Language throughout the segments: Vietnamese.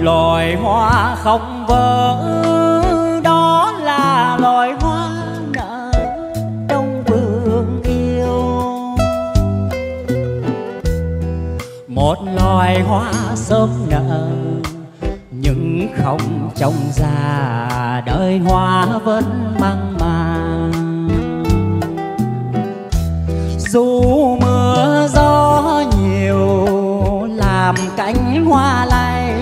loài hoa không vỡ, đó là loài hoa nở trong vườn yêu. Một loài hoa sớm nở, nhưng không trông già, đời hoa vẫn măng màng. Dù mưa gió nhiều, làm cánh hoa lay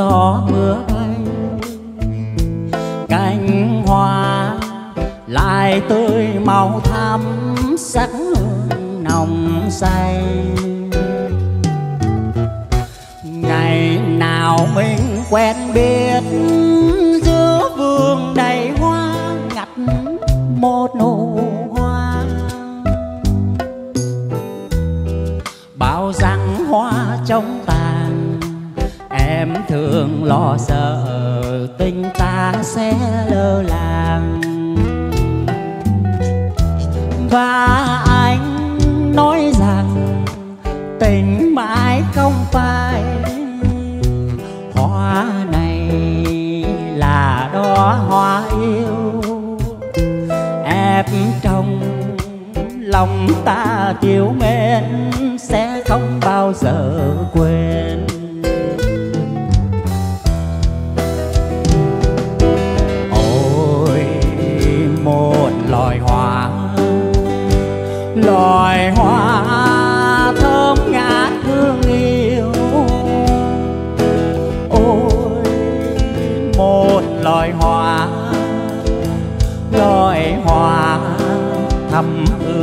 gió mưa bay, cánh hoa lại tươi màu thắm sắc hương nồng say. Ngày nào mình quen biết giữa vườn đầy hoa ngặt một nụ hoa. Bao rằng hoa trong tàn em thường lo sợ, tình ta sẽ lơ làng. Và anh nói rằng, tình mãi không phai. Hoa này là đóa hoa yêu em trong lòng ta kiều mến, sẽ không bao giờ quên.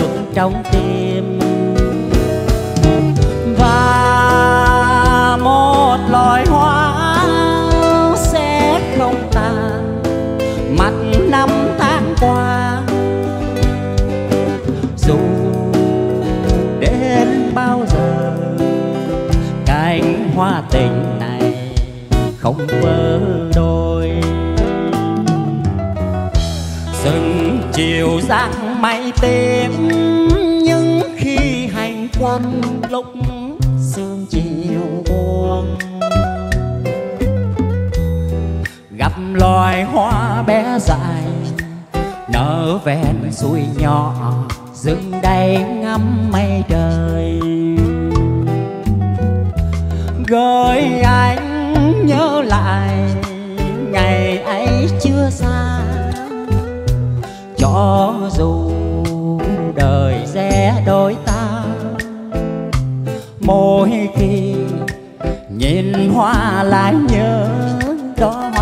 Thầm trong tim. Và một loài hoa sẽ không tàn mặt năm tháng qua. Dù đến bao giờ, cánh hoa tình này không vỡ đôi. Rừng chiều giang mây tím. Nhưng khi hành quân lúc sương chiều buông, gặp loài hoa bé dài nở ven suối nhỏ dừng đây ngắm mây trời. Gợi anh nhớ lại ngày ấy chưa xa dù đời sẽ đôi ta. Mỗi khi nhìn hoa lại nhớ đó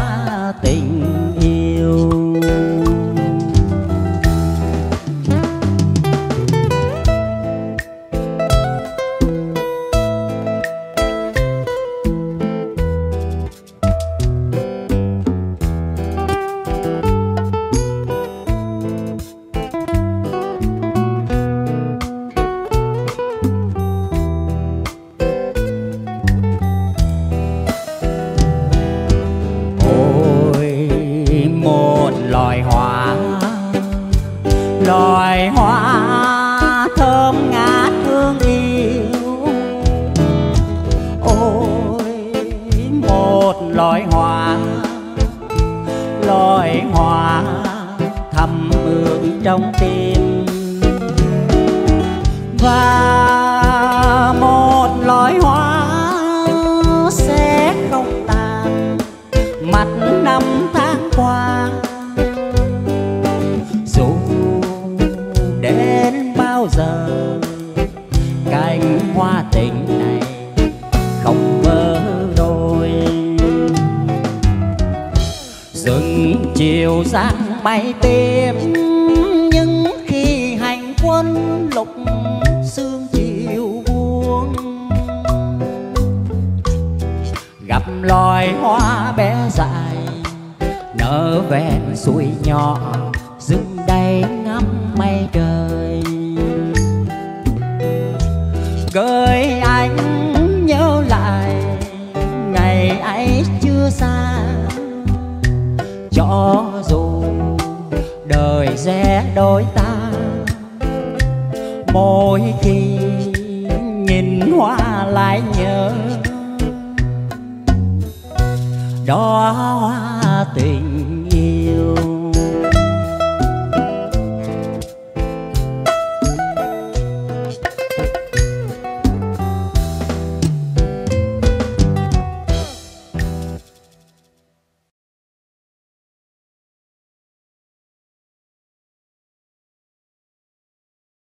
loài hoa thơm ngát hương yêu. Ôi, một loài hoa loài hoa thầm ước trong tim. Và rừng chiều giang bay tìm. Nhưng khi hành quân lục sương chiều buông, gặp loài hoa bé dài, nở ven suối nhỏ dừng đây ngắm mây trời. Gợi anh nhớ lại, ngày ấy chưa xa dù đời rẽ đôi ta. Mỗi khi nhìn hoa lại nhớ, đó hoa tình yêu.